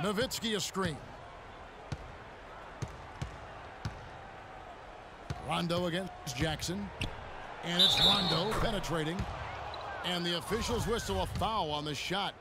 Nowitzki a screen. Rondo against Jackson. And it's Rondo penetrating. And the officials whistle a foul on the shot.